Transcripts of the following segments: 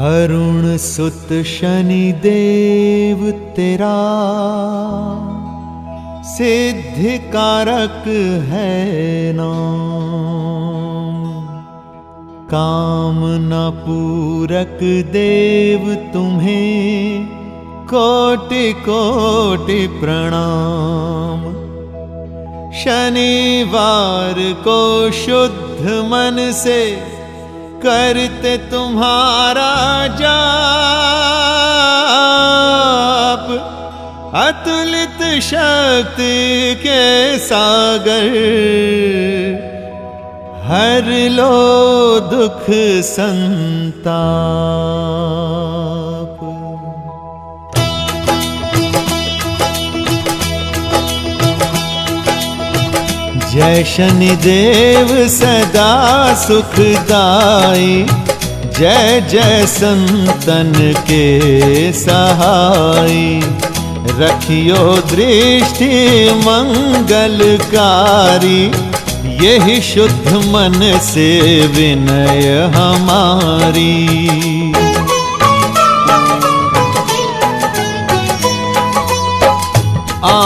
अरुण सुत शनि देव तेरा। सिद्धि कारक है नाम। कामना पूरक देव तुम्हें। कोटि कोटि प्रणाम। शनिवार को शुद्ध मन से करते तुम्हारा जाप अतुलित शक्ति के सागर। हर लो दुख संताप। जय शनिदेव सदा सुखदाई जय जय संतन के सहाय। रखियो दृष्टि मंगलकारी, यही शुद्ध मन से विनय हमारी।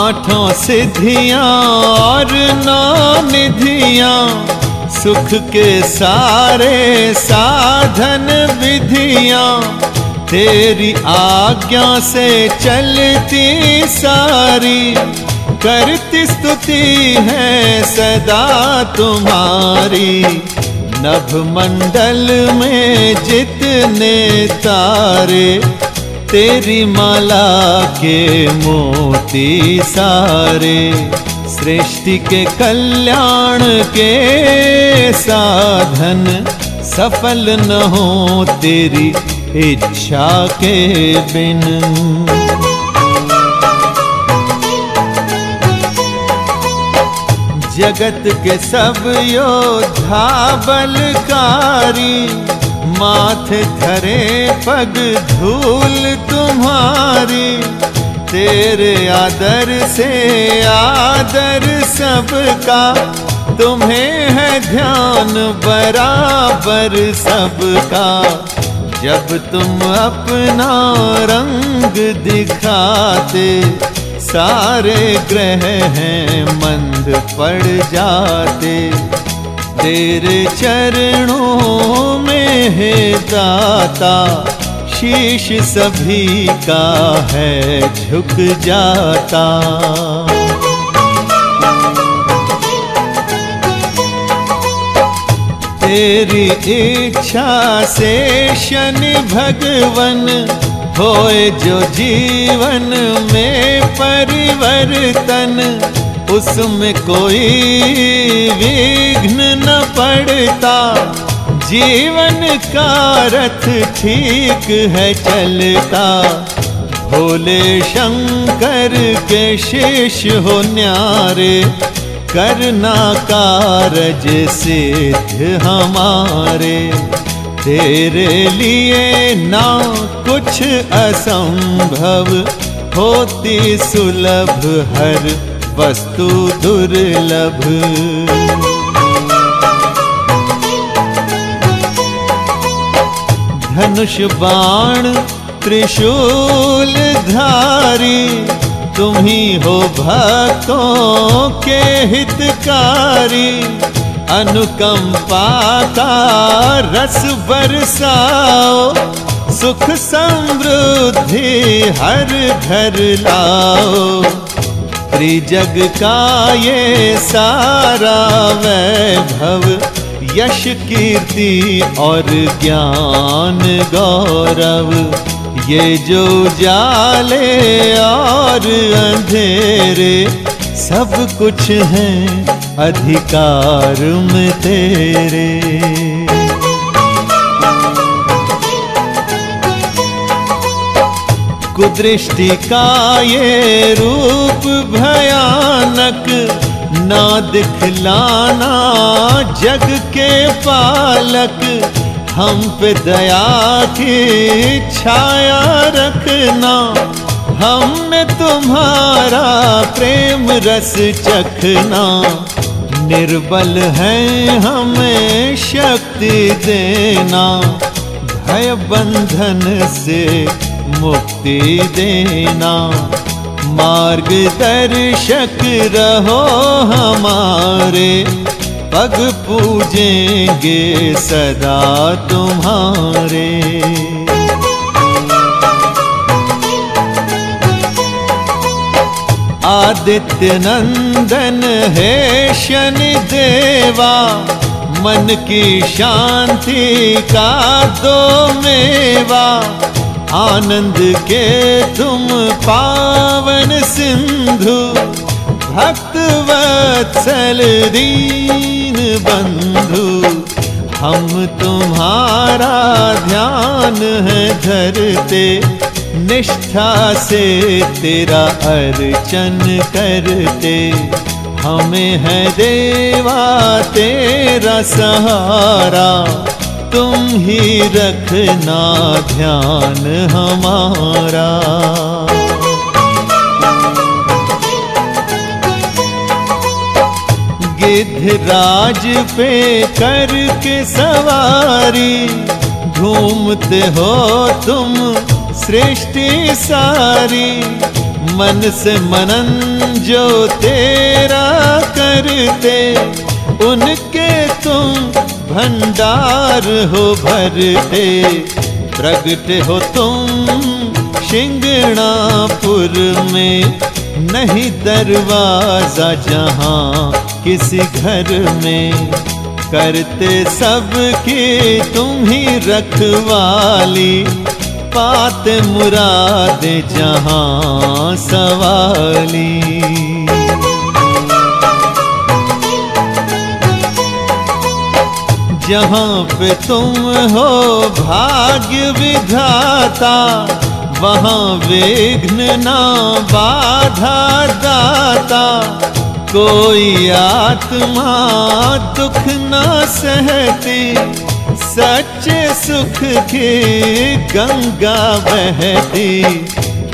आठों सिद्धियाँ और नौ निधियाँ सुख के सारे साधन विधियाँ। तेरी आज्ञा से चलती सारी, करती स्तुति है सदा तुम्हारी। नभ मंडल में जितने तारे तेरी माला के मोती सारे, सृष्टि के कल्याण के साधन, सफल न हो तेरी इच्छा के बिन। जगत के सब योद्धा बलकारी माथे धरे पग धूल तुम्हारी। तेरे आदर से आदर सबका। तुम्हें है ध्यान बराबर सबका। जब तुम अपना रंग दिखाते, सारे ग्रह हैं मंद पड़ जाते। तेरे चरणों में है दाता, शीश सभी का है झुक जाता। तेरी इच्छा से शनि भगवन होए जो जीवन में परिवर्तन, उसमें कोई विघ्न पड़ता। जीवन का रथ ठीक है चलता। भोले शंकर के शेष हो न्यारे। करना कारज सिद्ध हमारे। तेरे लिए ना कुछ असंभव। होती सुलभ हर वस्तु दुर्लभ। धनुष बाण त्रिशूल धारी तुम्ही हो भक्तों के हितकारी, अनुकंपा का रस बरसाओ, सुख समृद्धि हर घर लाओ। त्रिजग का ये सारा वैभव यश कीर्ति और ज्ञान गौरव, ये जो जाले और अंधेरे सब कुछ है अधिकार में तेरे। कुदृष्टि का ये रूप भयानक ना दिखलाना जग के पालक, हम पे दया की छाया रखना। हम में तुम्हारा प्रेम रस चखना। निर्बल है हमें शक्ति देना। भय बंधन से मुक्ति देना। मार्गदर्शक रहो हमारे। पग पूजेंगे सदा तुम्हारे। आदित्य नंदन है शनि देवा, मन की शांति का दो मेवा। आनंद के तुम पावन सिंधु, भक्त वत्सल दीन बंधु। हम तुम्हारा ध्यान है धरते, निष्ठा से तेरा अर्चन करते। हमें है देवा तेरा सहारा तुम ही रखना ध्यान हमारा। गिद्धराज पे करके सवारी, घूमते हो तुम सृष्टि सारी। मन से मनन जो तेरा करते, उनके तुम भंडार हो भरते, प्रगट हो तुम शिंगणापुर में। नहीं दरवाज़ा जहाँ किसी घर में। करते सबके तुम ही रखवाली, पाते मुरादे जहाँ सवाली। जहाँ पे तुम हो भाग्य विधाता, वहाँ विघ्न ना बाधा दाता। कोई आत्मा दुख ना सहती, सच्चे सुख की गंगा बहती।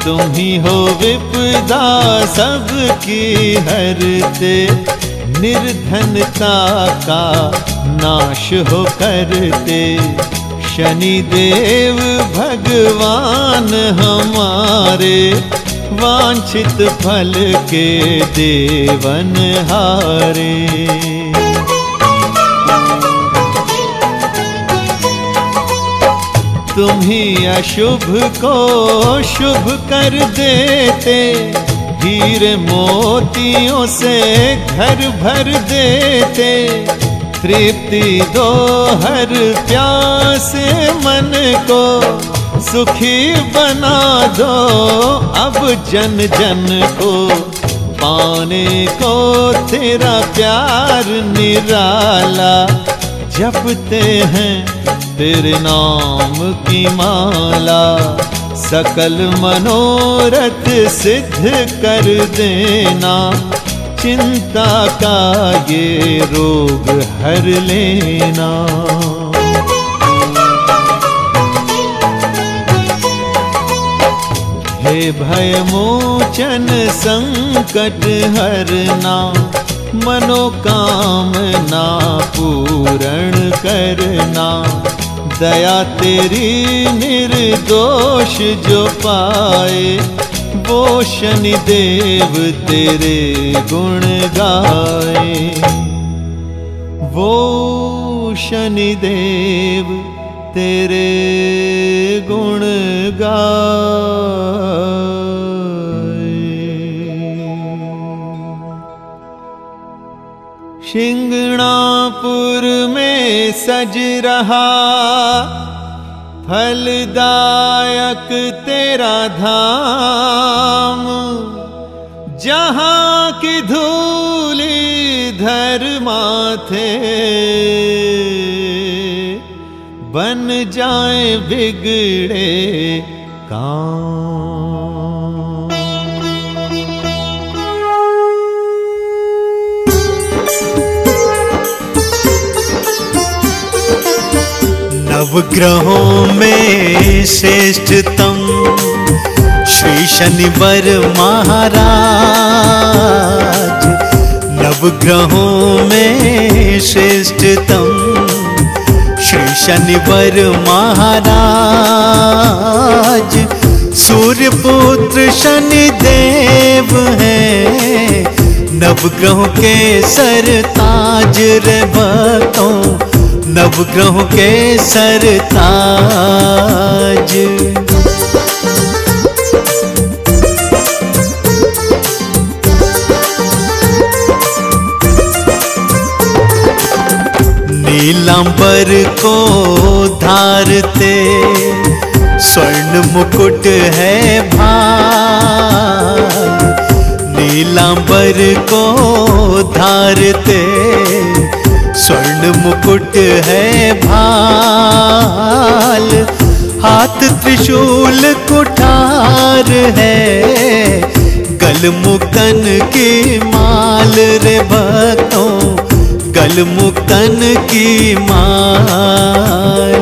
तुम ही हो विपदा सबकी हरते निर्धनता का नाश हो करते शनि देव भगवान हमारे, वांछित फल के देवन हारे। तुम ही अशुभ को शुभ कर देते, हीरे मोतियों से घर भर देते। तृप्ति दो हर प्यासे मन को, सुखी बना दो अब जन जन को। पाने को तेरा प्यार निराला, जपते हैं तेरे नाम की माला। सकल मनोरथ सिद्ध कर देना चिंता का ये रोग हर लेना। हे भय मोचन संकट हरना, मनोकामना पूरण करना। दया तेरी निर्दोष जो पाए वो शनि देव तेरे गुण गाए। वो शनि देव तेरे गुण गाए। शिंगणापुर में सज रहा फलदायक तेरा धाम। जहाँ की धूली धर माथे बन जाए बिगड़े काम। नवग्रहों में श्रेष्ठतम श्री शनिवर महाराज। नवग्रहों में श्रेष्ठतम श्री शनिवर महाराज। सूर्य पुत्र शनि देव हैं। नवग्रहों के सर ताज रे भक्तों नवग्रहों के सर ताज। नीलांबर को धारते स्वर्ण मुकुट है भाई नीलांबर को धारते स्वर्ण मुकुट है भाल, हाथ त्रिशूल कुठार है, गल मुकन की माल रे भक्तों, गल मुकन की माल।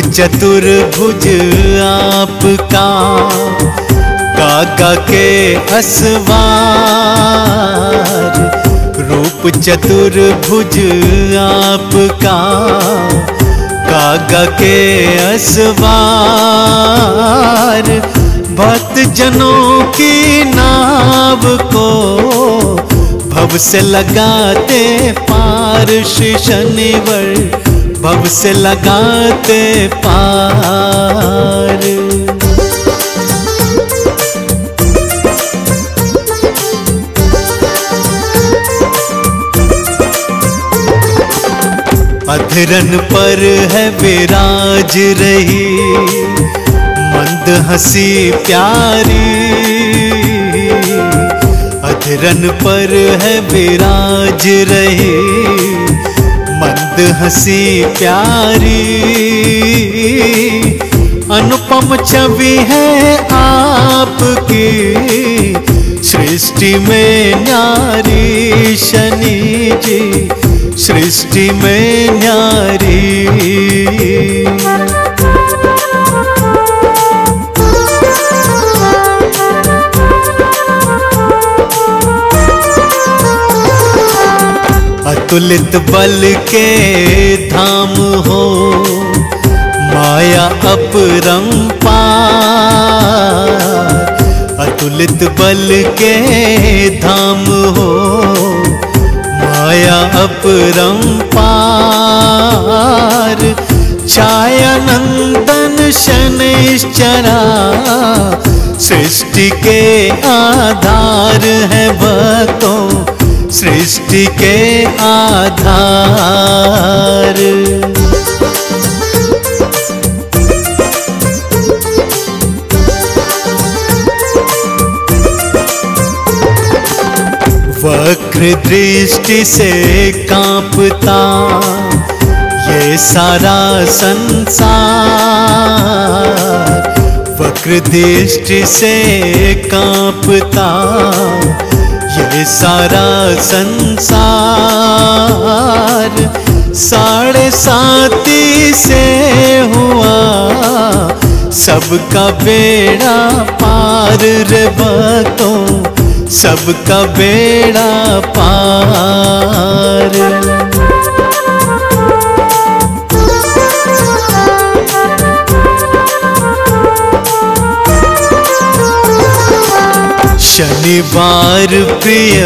चतुर्भुज आपका। काका के असवार रूप चतुर्भुज आपका। कागा के असवार भक्त जनों की नाव को भव से लगाते पार शनिवर। भव से लगाते पार। अधरन पर है विराज रही, मंद हँसी प्यारी। अधरन पर है विराज रही मंद हँसी प्यारी। अनुपम छवि है आपकी, सृष्टि में न्यारी शनि जी, सृष्टि में न्यारी। अतुलित बल के धाम हो। माया अपरंपार अतुलित बल के धाम हो। माया अपरंपार छाया नंदन शनिश्चरा सृष्टि के आधार है भक्तों सृष्टि के आधार। वक्र दृष्टि से कांपता ये सारा संसार। वक्र दृष्टि से कांपता ये सारा संसार। साढ़े साती से हुआ सबका बेड़ा पार रे बातों, सबका बेड़ा पार। शनिवार प्रिय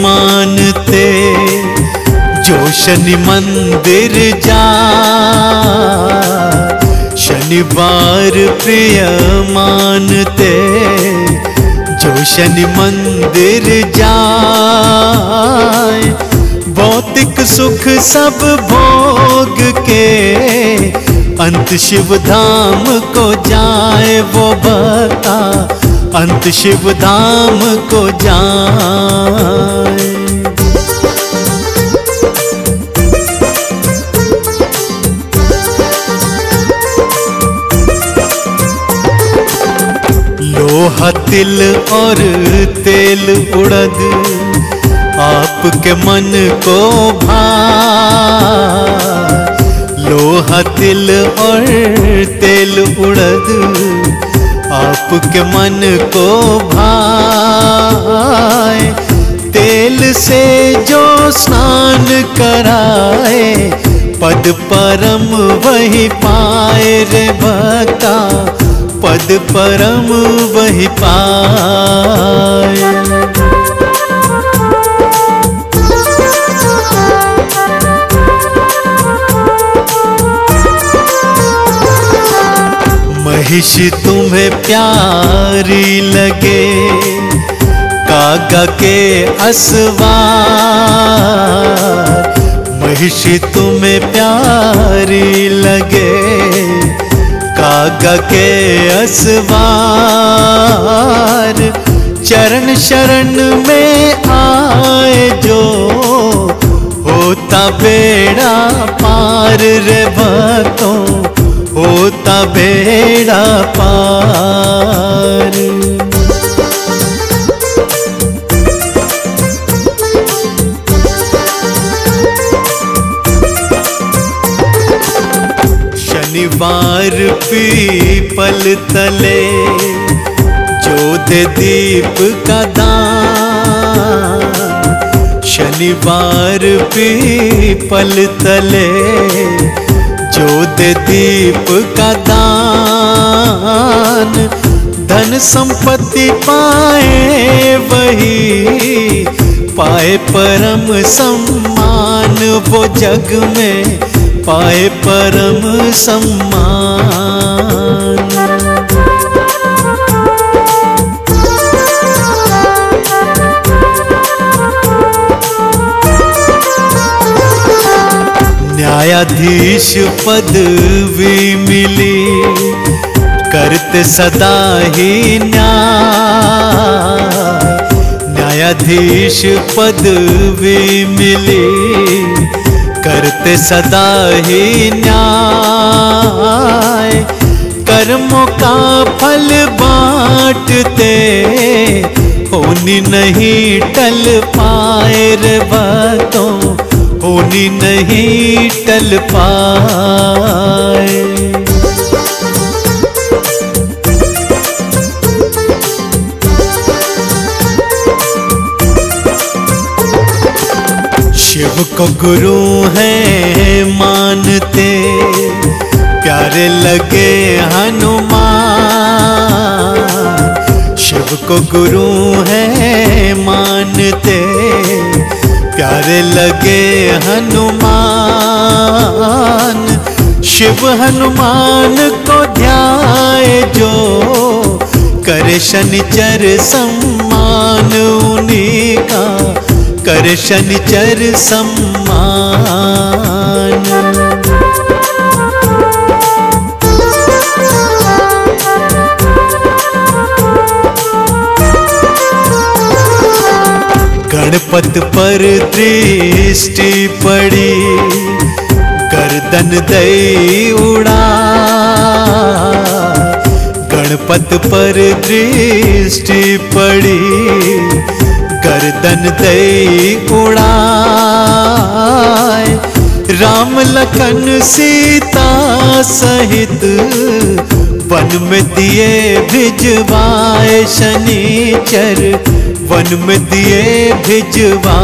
मानते, जो शनि मंदिर जा। शनिवार प्रिय मानते, जो शनि मंदिर जाए। भौतिक सुख सब भोग के, अंत शिव धाम को जाए वो भक्ता अंत शिव धाम को जाए। लोहा तिल और तेल उड़द आपके मन को भा लोहा तिल और तेल उड़द आपके मन को भाए, तेल से जो स्नान कराए, पद परम वही पाए रे भक्ता पद परम वही पाए। महिष तुम्हें प्यारी लगे, कागा के असवार। महिष तुम्हें प्यारी लगे, कागा के असवार। चरण शरण में आए जो होता बेड़ा पार रे तले जोत दीप का दान। शनिवार पीपल तले जोत दीप का दान। धन संपत्ति पाए वही, पाए परम सम्मान। वो जग में पाए परम सम्मान। न्यायाधीश पदवी मिली। करते सदा ही न्याय। न्यायाधीश पदवी मिली। करते सदा ही न्याय। कर्मों का फल बांटते, होनी नहीं टल पाए रे बातों। होनी नहीं टल पाए। शिव को गुरु है मानते, प्यारे लगे हनुमान। शिव को गुरु है प्यारे लगे हनुमान। शिव हनुमान को ध्याए जो करे शनिचर सम्मान उन्हीं का। करे शनिचर सम्मान। गणपत पर दृष्टि पड़ी, गर्दन दई उड़ा। गणपत पर दृष्टि पड़ी, गर्दन दई उड़ाए राम लखन सीता सहित वन में दिए भिजवाए शनिचर वन में दिए भिजवाए।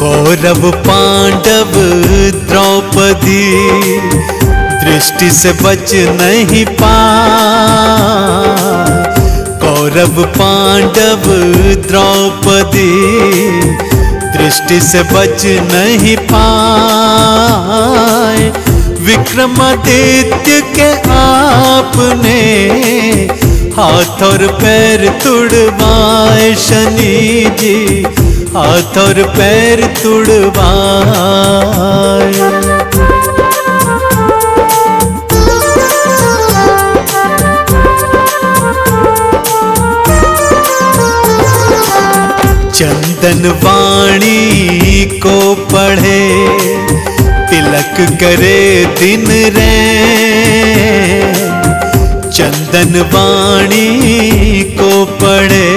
कौरव पांडव द्रौपदी दृष्टि से बच नहीं पा। कौरव पांडव द्रौपदी दृष्टि से बच नहीं पाए। विक्रमादित्य के आपने हाथ और पैर तुड़वाए शनि जी। हाथ और पैर तुड़वाए। चंदन वाणी को पढ़े, तिलक करे दिन रे। चंदन वाणी को पढ़े,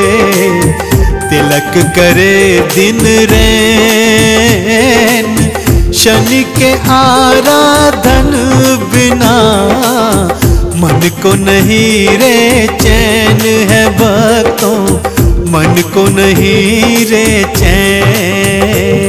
तिलक करे दिन रैन शनि के आराधन बिना मन को नहीं रे, चैन है भक्तों मन को नहीं रे चैन।